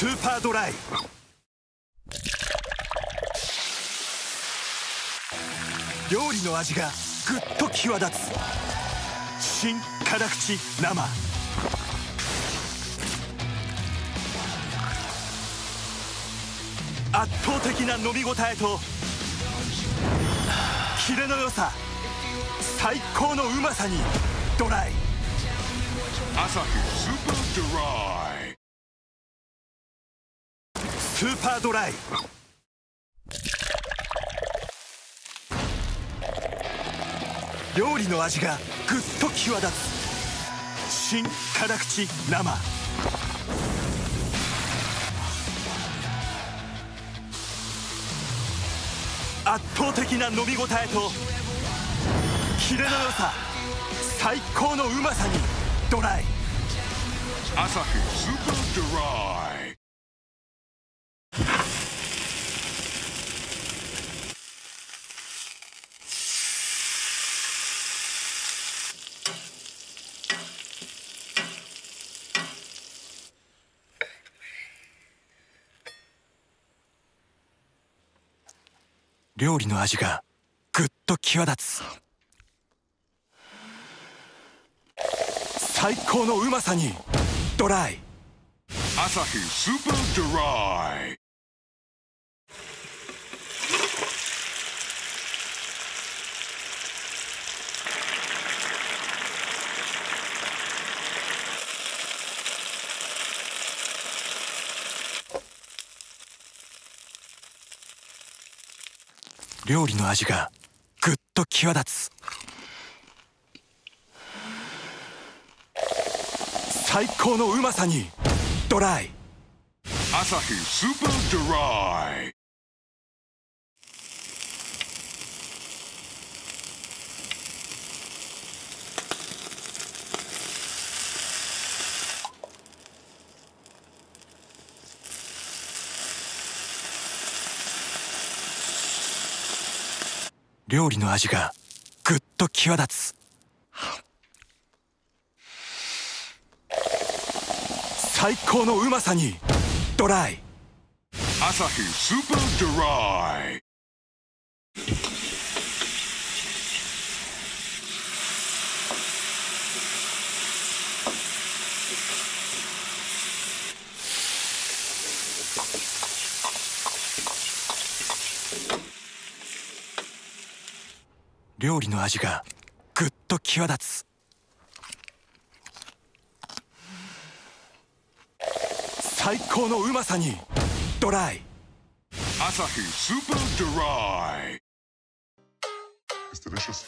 スーパードライ。料理の味がぐっと際立つ。新辛口生。圧倒的な飲み応えとキレの良さ。最高のうまさにドライ。アサヒスーパードライ。スーパードライ。料理の味がぐっと際立つ。新辛口生。圧倒的な飲み応えとキレの良さ最高のうまさにドライ。アサヒスーパードライ。料理の味がぐっと際立つ。最高のうまさにドライ。アサヒスーパードライ。料理の味がぐっと際立つ。最高のうまさにドライ。アサヒスーパードライ。料理の味がぐっと際立つ。最高のうまさにドライ。アサヒスーパードライ。料理の味がぐっと際立つ。最高のうまさにドライ。アサヒスーパードライ。It's delicious.